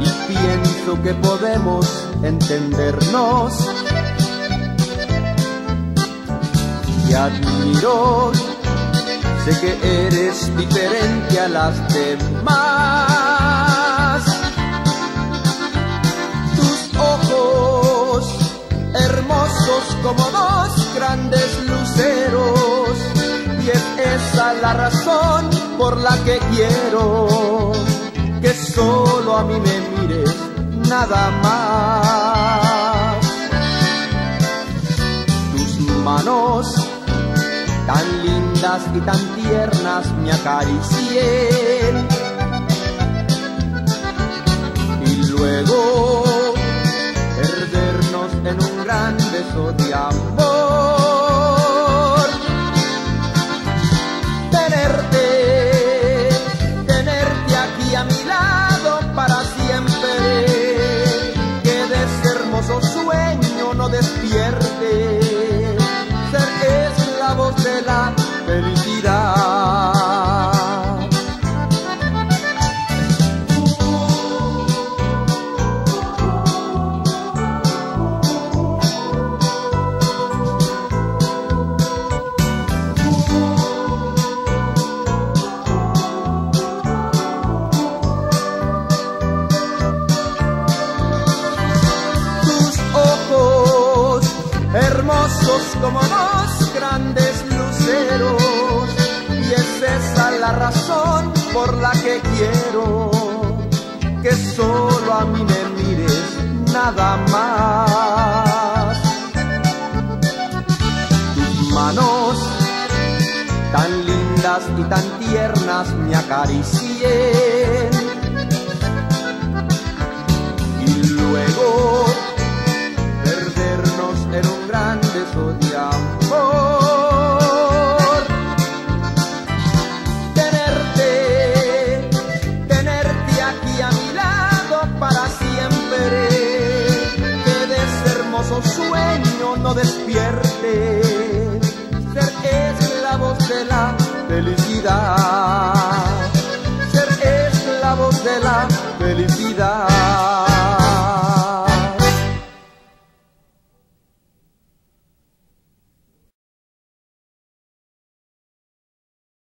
y pienso que podemos entendernos. Te admiro, sé que eres diferente a las demás. Tus ojos, hermosos como dos grandes luceros, y es esa la razón por la que quiero a mí me mires nada más. Tus manos tan lindas y tan tiernas me acaricié. Y luego perdernos en un gran beso de felicidad. tus ojos, hermosos como dos por la que quiero que solo a mí me mires nada más. Tus manos tan lindas y tan tiernas me acaricien y luego perdernos en un gran beso. No despierte. Ser es la voz de la felicidad. Ser es la voz de la felicidad.